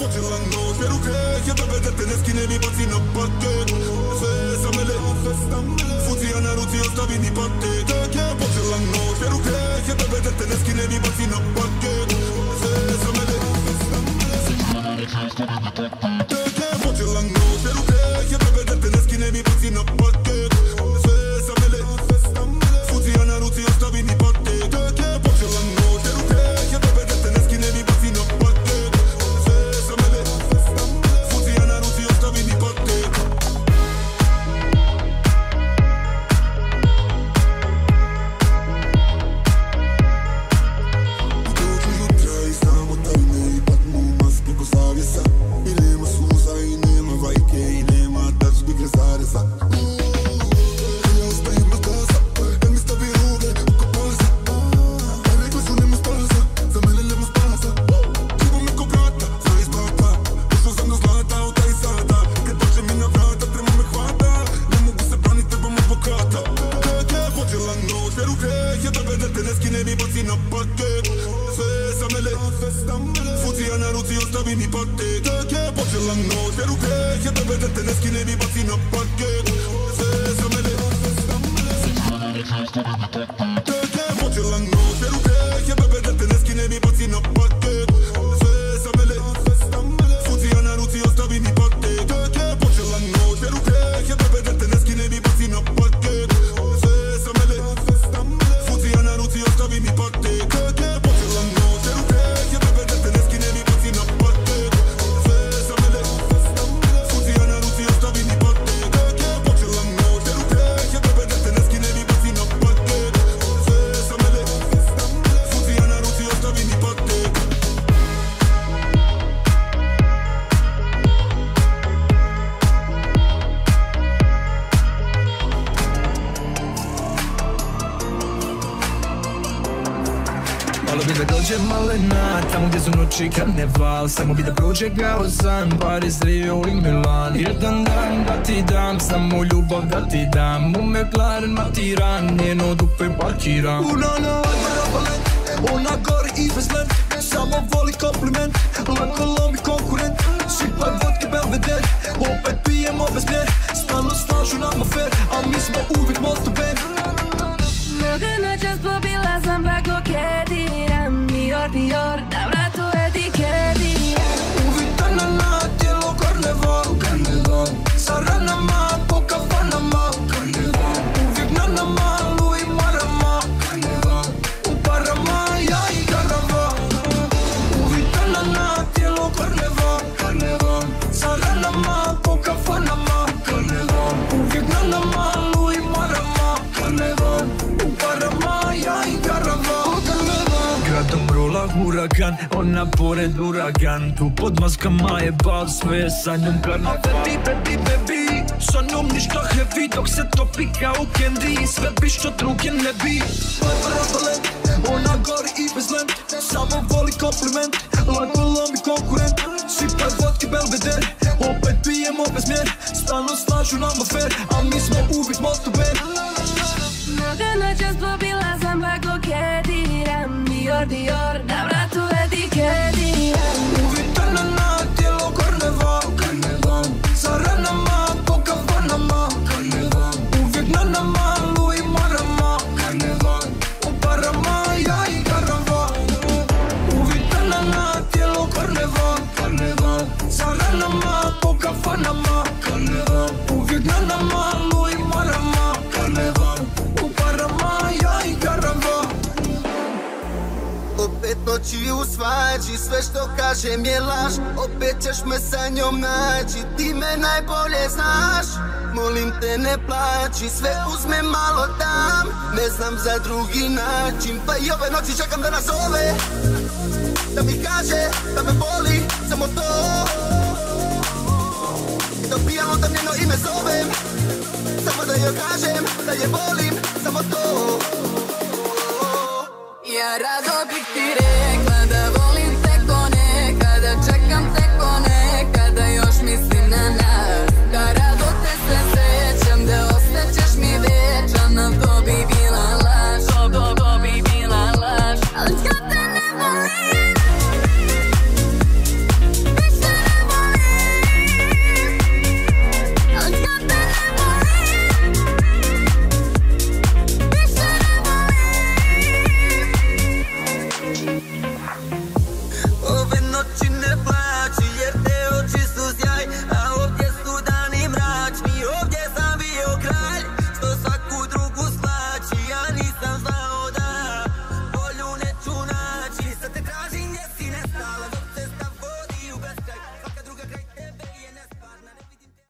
počela noć Jer u greh je bebe da te ne skine mi baci na paket Sve sa mele, fucija na ruci ostavi ni patet Tek je počela noć Jer u greh je bebe da te ne skine mi baci na paket fucija na ruci ostavi mi patet Tek je počela noć, jer u greh je bebe da te ne skine mi baci na paket Sve sa mele, tek je počela noć, Da dođe malena, tamo gdje su noći karneval Samo bi da prođe kao san, Paris, Rio i Milan. Jedan dan da ti dam, samo ljubav da ti dam. U McLaren matiran, njeno dupe parkiram. Una na admirabalent Ona gori i bez lent Samo voli kompliment. Lako lomi konkurent Sipaj vodke Belvedere. Opet pijemo bez mjere Stalno slažu nam afer A mi smo uvijek moto band. Mnogo noćas pobila sam pa happier huragan, ona pored uragan Tu pod maskama je bal, sve je sa njom karnaval Baby, baby, baby Sa njom ništa heavy Dok se topi kao candy Sve bi što druge ne bi. Barbara Valent Ona gori i bez lent Samo voli kompliment Lako lomi konkurent. Sipaj vodke Belvedere Opet pijemo bez mjere Stalno slažu nam afer A mi smo uvijek moto band Mnogo noćas pobila sam pa koketiram noći u svađi, sve što kažem je laž Opet ćeš me sa njom naći, ti me najbolje znaš Molim te ne plaći, sve uzme malo dam Ne znam za drugi način, pa i ove noći čekam da nas zove Da mi kaže da me boli, samo to. Da pijamo da njeno ime zovem Samo da joj kažem da je volim, samo to yara do biktirei